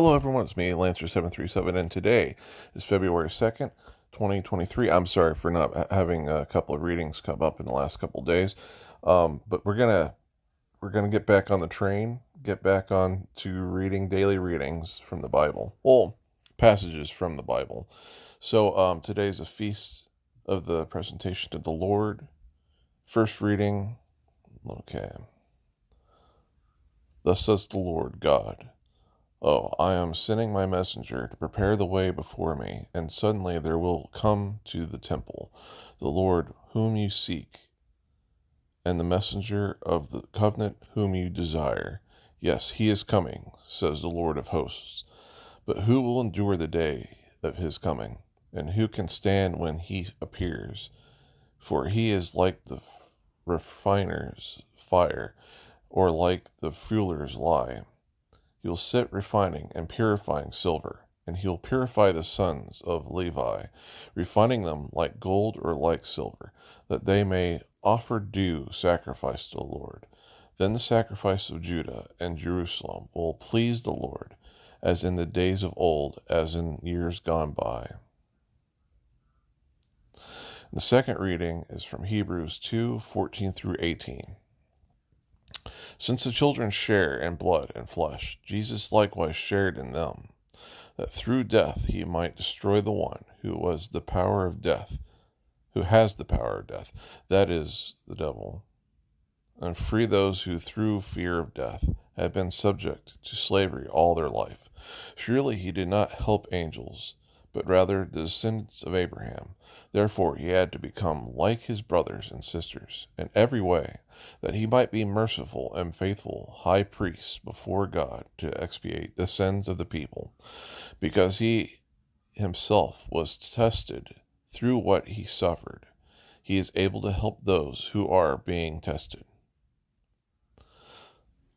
Hello, everyone. It's me, Lancer737, and today is February 2nd, 2023. I'm sorry for not having a couple of readings come up in the last couple days, um, but we're gonna we're gonna get back on the train, get back on to reading daily readings from the Bible, well, passages from the Bible. So um, today's a feast of the presentation to the Lord. First reading, okay. Thus says the Lord God. Oh, I am sending my messenger to prepare the way before me, and suddenly there will come to the temple the Lord whom you seek, and the messenger of the covenant whom you desire. Yes, he is coming, says the Lord of hosts. But who will endure the day of his coming? And who can stand when he appears? For he is like the refiner's fire, or like the fuller's lye. He will sit refining and purifying silver, and he will purify the sons of Levi, refining them like gold or like silver, that they may offer due sacrifice to the Lord. Then the sacrifice of Judah and Jerusalem will please the Lord, as in the days of old, as in years gone by. The second reading is from Hebrews 2 14 through 18. Since the children share in blood and flesh, Jesus likewise shared in them, that through death he might destroy the one who was the power of death, who has the power of death, that is, the devil, and free those who through fear of death had been subject to slavery all their life. Surely he did not help angels but rather the descendants of Abraham. Therefore he had to become like his brothers and sisters in every way, that he might be merciful and faithful high priest before God to expiate the sins of the people, because he himself was tested through what he suffered. He is able to help those who are being tested.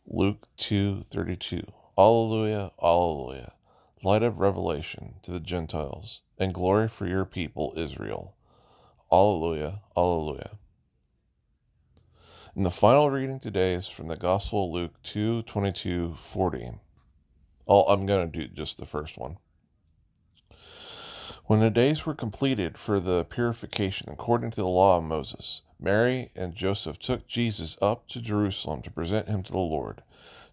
Luke 2:32 Alleluia, alleluia light of revelation to the Gentiles, and glory for your people Israel. Alleluia, Alleluia. And the final reading today is from the Gospel of Luke 2 22 40. I'm going to do just the first one. When the days were completed for the purification according to the law of Moses, Mary and Joseph took Jesus up to Jerusalem to present him to the Lord,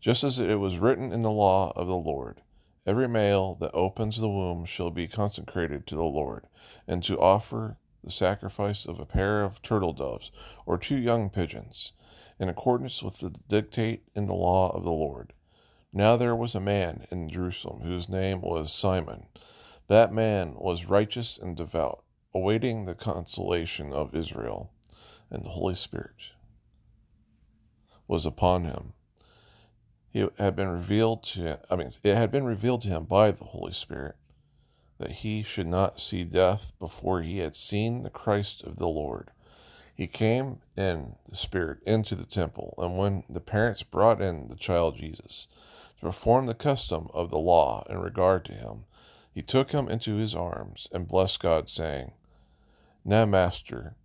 just as it was written in the law of the Lord. Every male that opens the womb shall be consecrated to the Lord, and to offer the sacrifice of a pair of turtle doves or two young pigeons, in accordance with the dictate in the law of the Lord. Now there was a man in Jerusalem whose name was Simon. That man was righteous and devout, awaiting the consolation of Israel, and the Holy Spirit was upon him it had been revealed to I mean it had been revealed to him by the Holy Spirit that he should not see death before he had seen the Christ of the Lord. He came in the Spirit into the temple, and when the parents brought in the child Jesus to perform the custom of the law in regard to him, he took him into his arms and blessed God, saying, Now, Master,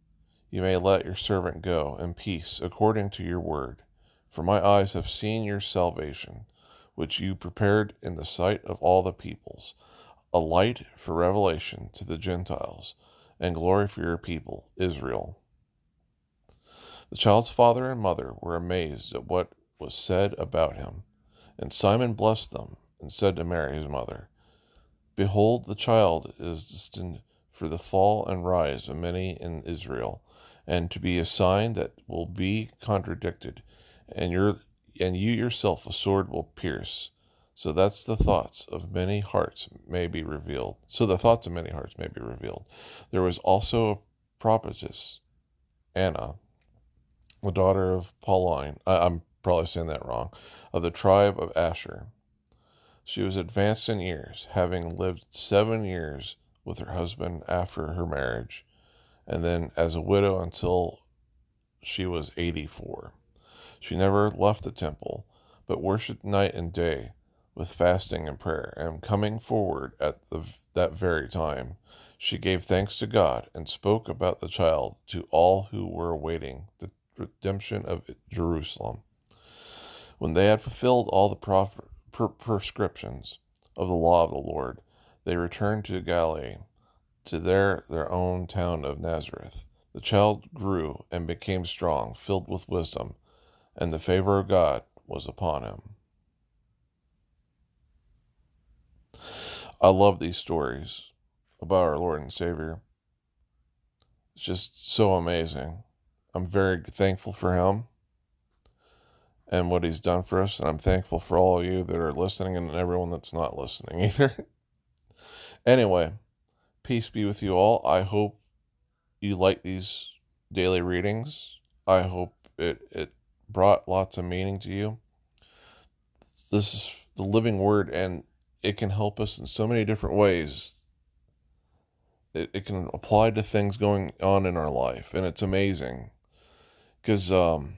you may let your servant go in peace according to your word. For my eyes have seen your salvation, which you prepared in the sight of all the peoples, a light for revelation to the Gentiles, and glory for your people, Israel. The child's father and mother were amazed at what was said about him. And Simon blessed them, and said to Mary his mother, Behold, the child is destined for the fall and rise of many in Israel, and to be a sign that will be contradicted and your and you yourself a sword will pierce. So that's the thoughts of many hearts may be revealed. So the thoughts of many hearts may be revealed. There was also a prophetess, Anna, the daughter of Pauline. I, am probably saying that wrong, of the tribe of Asher. She was advanced in years, having lived seven years with her husband after her marriage, and then as a widow until she was 84. She never left the temple, but worshipped night and day with fasting and prayer. And coming forward at the, that very time, she gave thanks to God and spoke about the child to all who were awaiting the redemption of Jerusalem. When they had fulfilled all the prescriptions, of the law of the Lord, they returned to Galilee, to their, their own town of Nazareth. The child grew and became strong, filled with wisdom, and the favor of God was upon him. I love these stories about our Lord and Savior. It's just so amazing. I'm very thankful for him and what he's done for us. And I'm thankful for all of you that are listening and everyone that's not listening either. anyway, peace be with you all. I hope you like these daily readings. I hope it, it brought lots of meaning to you. This is the living word, and it can help us in so many different ways. It, it can apply to things going on in our life, and it's amazing because um,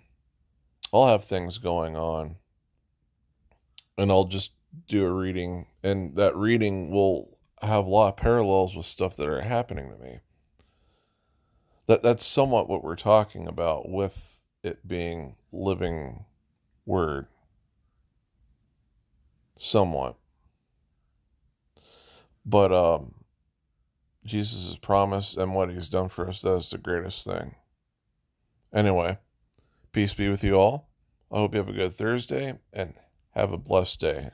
I'll have things going on, and I'll just do a reading, and that reading will have a lot of parallels with stuff that are happening to me. That that's somewhat what we're talking about with it being living word. Somewhat. But um, Jesus' promise and what he's done for us, that is the greatest thing. Anyway, peace be with you all. I hope you have a good Thursday and have a blessed day.